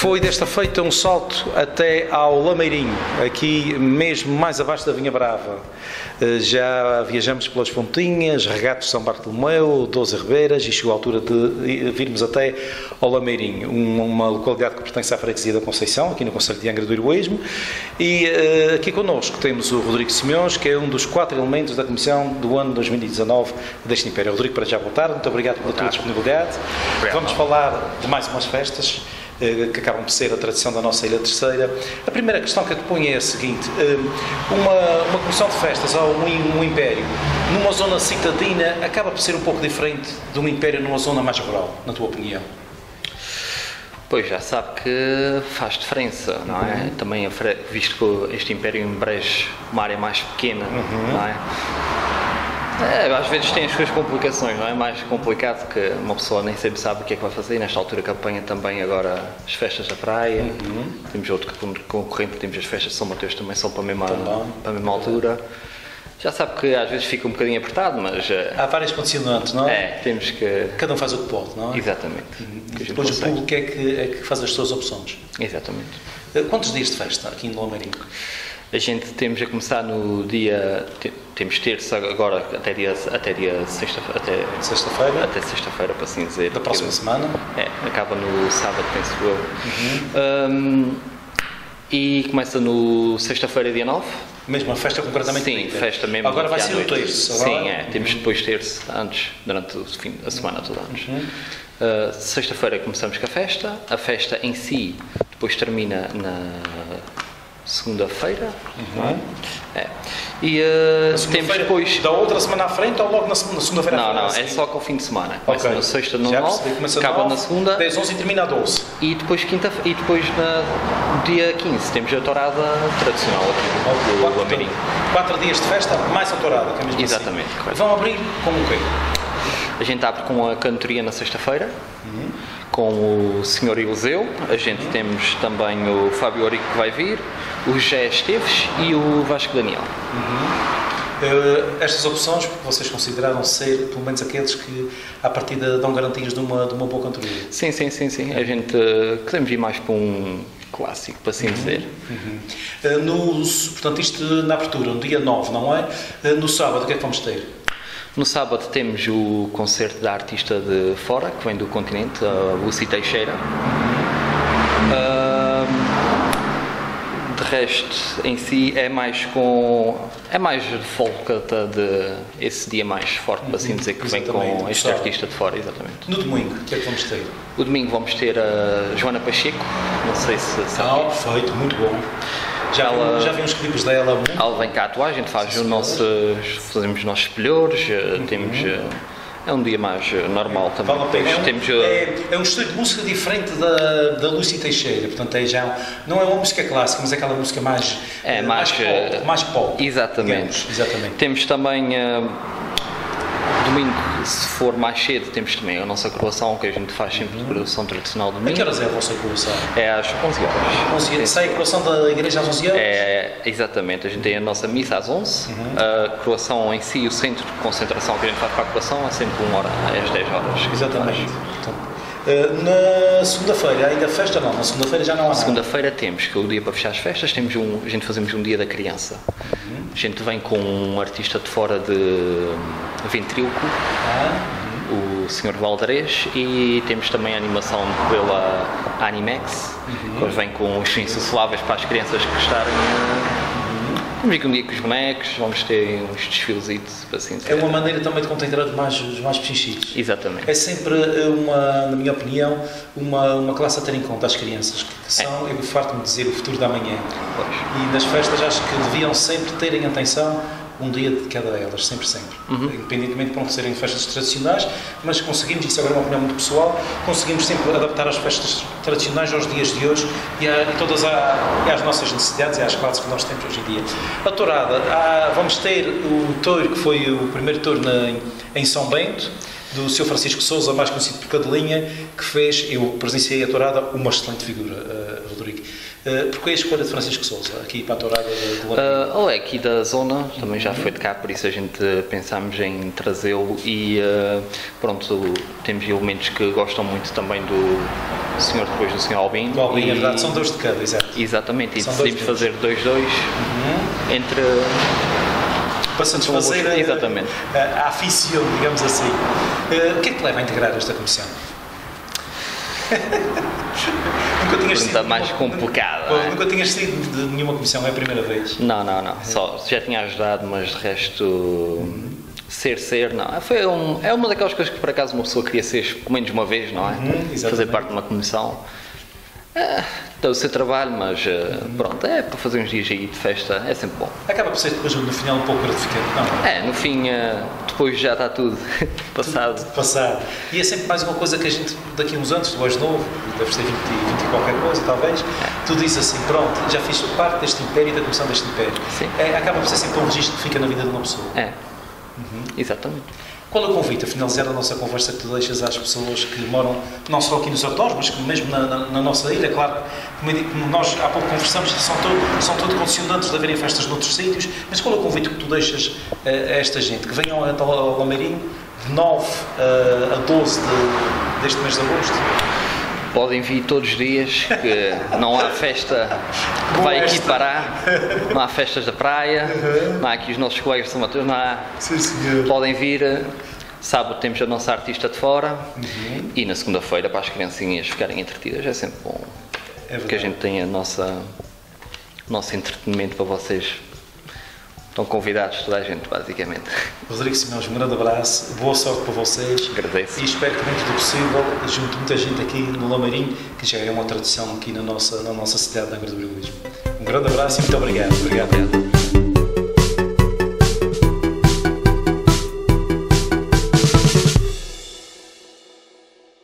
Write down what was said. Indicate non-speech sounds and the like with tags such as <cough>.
Foi desta feita um salto até ao Lameirinho, aqui mesmo mais abaixo da Vinha Brava. Eh, já viajamos pelas Fontinhas, Regatos de São Bartolomeu, Doze Ribeiras e chegou a altura de virmos até ao Lameirinho, uma localidade que pertence à freguesia da Conceição, aqui no Conselho de Angra do Heroísmo. E uh, aqui connosco temos o Rodrigo Simões, que é um dos quatro elementos da Comissão do ano 2019 deste Império. Rodrigo, para já boa tarde, muito obrigado pela tua disponibilidade. Obrigado. Vamos falar de mais umas festas eh, que acabam por ser a tradição da nossa Ilha Terceira. A primeira questão que eu te ponho é a seguinte: eh, uma, uma comissão de festas ou um, um império numa zona citadina acaba por ser um pouco diferente de um império numa zona mais rural, na tua opinião? Pois já sabe que faz diferença, não é? Uhum. Também visto que este Império em Brejo, uma área mais pequena, uhum. não é? É, às vezes tem as suas complicações, não é? Mais complicado que uma pessoa nem sempre sabe o que é que vai fazer. E nesta altura que apanha também agora as festas da praia. Uhum. Temos outro concorrente, temos as festas de São Mateus também são para a mesma, para a mesma altura. Já sabe que às vezes fica um bocadinho apertado, mas. Eh, Há várias condicionantes, não é? É, temos que. Cada um faz o que pode, não é? Exatamente. Uhum. Depois o público é que, é que faz as suas opções. Exatamente. Eh, quantos dias de festa aqui em Lomeirinho? A gente temos a começar no dia. Temos terça agora até dia, até dia sexta-feira. Até sexta-feira? Até sexta-feira, para assim dizer. Da próxima semana? É, acaba no sábado, penso eu. Uhum. Um, e começa no sexta-feira, dia 9. Mesmo a festa concretamente? Sim, festa mesmo. Agora vai ser o terço? Sim, é. Temos depois terço antes, durante o fim, a semana toda antes. Uhum. Uh, Sexta-feira começamos com a festa. A festa em si depois termina na segunda-feira. Uhum. É? E uh, temos depois. Da outra semana à frente ou logo na segunda-feira Não, não, é só com o fim de semana. Começa okay. na sexta no 9, acaba na segunda. 10, 11 e termina a 12. E depois, quinta, e depois na, dia 15 temos a tourada tradicional aqui do quatro, Amirim. Quatro dias de festa, mais a tourada, que é mesmo assim. Exatamente. Assim. Vão abrir com o quê? A gente abre com a cantoria na sexta-feira. Uhum com o Sr. Eliseu, a gente temos também o Fábio Orico que vai vir, o José Esteves e o Vasco Daniel. Uhum. Uh, estas opções vocês consideraram ser, pelo menos aqueles que, à partida, dão garantias de uma, de uma boa cantoria? Sim, sim, sim, sim. A gente uh, queremos ir mais para um clássico, para assim uhum. dizer. Uhum. Uh, no, portanto, isto na abertura, no dia 9, não é? No sábado, o que é que vamos ter? No sábado temos o concerto da artista de fora, que vem do continente, a Lucy Teixeira. de resto, em si, é mais com. É mais folk de esse dia mais forte, para assim dizer, que vem com este artista de fora, exatamente. No domingo, o que é que vamos ter? O domingo vamos ter a Joana Pacheco, não sei se sabe. Ah, perfeito, muito bom. Já, ela, já vi uns clipes dela. Muito... Ela vem cá atuar, a gente faz os nossos, fazemos os nossos espelhores, eh, uhum. temos. Eh, é um dia mais eh, normal também. Vale temos, é, um, temos, é, é, um estilo de música diferente da, da Lucy Teixeira, portanto é já, não é uma música clássica, mas é aquela música mais, é, mais, mais pop. Mais pop exatamente. exatamente. Temos também. Uh, domingo, se for mais cedo, temos também a nossa coroação, que a gente faz sempre de coroação tradicional domingo. A que horas é a vossa coroação? É às 11 horas. 11 horas. Sai a coroação da igreja às 11 horas? É, exatamente. A gente tem a nossa missa às 11. Uhum. A coroação em si, o centro de concentração que a gente faz para a coroação é sempre uma hora, às 10 horas. Exatamente. Uh, na segunda-feira, ainda festa não? Na segunda-feira já não há Na segunda-feira temos, que é o dia para fechar as festas, temos um, a gente fazemos um dia da criança. Uhum. A gente vem com um artista de fora de ventríloco, o Sr. Valdarez, e temos também a animação pela Animex, uhum. que vem com os insufláveis para as crianças que gostarem. Vamos ir um dia com os bonecos, vamos ter uns desfiles assim dizer. É uma maneira também de contemplar os mais, os mais pechinchitos. Exatamente. É sempre, uma, na minha opinião, uma, uma classe a ter em conta as crianças, que são, é. eu farto-me dizer, o futuro da manhã. Pois. E nas festas acho que deviam sempre terem atenção um dia de cada delas, sempre, sempre. Uhum. Independentemente de não serem festas tradicionais, mas conseguimos, isso agora é uma opinião muito pessoal, conseguimos sempre adaptar as festas tradicionais aos dias de hoje e, a, e todas a, e às nossas necessidades e às classes que nós temos hoje em dia. A tourada, há, vamos ter o touro que foi o primeiro touro na, em São Bento, do Sr. Francisco Souza, mais conhecido por Cadelinha, que fez, eu presenciei a tourada, uma excelente figura, uh, Rodrigo. Uh, Porquê a escolha de Francisco Souza, aqui para a tourada de, uh, Ele é aqui da zona, também já foi de cá, por isso a gente pensámos em trazê-lo e uh, pronto, temos elementos que gostam muito também do, senhor depois do senhor Albino. O Albino, é verdade, são dois de cada, exato. Exatamente, e São dois decidimos fazer 2-2 entre. Para satisfazer a, Exatamente. a, a aficião, digamos assim. Eh, o que é que te leva a integrar esta comissão? <laughs> nunca tinhas Pergunta sido mais nunca- complicada, não é? Nunca tinhas sido de nenhuma comissão, é a primeira vez. Não, não, não. Só, já tinha ajudado, mas de resto. Ser, ser, não. Foi um, é uma daquelas coisas que por acaso uma pessoa queria ser pelo menos uma vez, não é? exatamente. Fazer parte de uma comissão. É, dá o seu trabalho, mas eh, pronto, é para fazer uns dias aí de festa, é sempre bom. Acaba por ser depois no final um pouco gratificante, não? É, no fim, eh, depois já está tudo <laughs> passado. Passado. E é sempre mais uma coisa que a gente, daqui a uns anos, tu és novo, deves ter 20, 20 e qualquer coisa, talvez, tu dizes assim, pronto, já fiz parte deste império e da comissão deste império. Sim. É, acaba por ser sempre um registro que fica na vida de uma pessoa. É, exatamente. Qual é o convite, a finalizar a nossa conversa, que tu deixas às pessoas que moram não só aqui nos Atós, mas que mesmo na, na- na nossa ilha? Claro, como, nós há pouco conversamos, são todo, são todo condicionantes de haverem festas noutros sítios, mas qual é o convite que tu deixas eh, a esta gente? Que venham até ao Lameirinho de 9 a, a 12 de- deste mês de agosto? Podem vir todos os dias, que não há festa que Como vai esta. equiparar, não há festas da praia, não há aqui os nossos colegas de São Mateus, não há. Sim, senhor. Podem vir, eh, sábado temos a nossa artista de fora Uhum. e na segunda-feira para as criancinhas ficarem entretidas, é sempre bom É que a gente tenha a nossa, o nosso entretenimento para vocês. Estão convidados toda a gente, basicamente. Rodrigo Simões, um grande abraço, boa sorte para vocês. Agradeço. E espero que dentro do possível junte muita gente aqui no Lameirinho, que já é uma tradição aqui na nossa, na nossa cidade de Angra do Heroísmo. Um grande abraço e muito obrigado. Obrigado. Obrigado.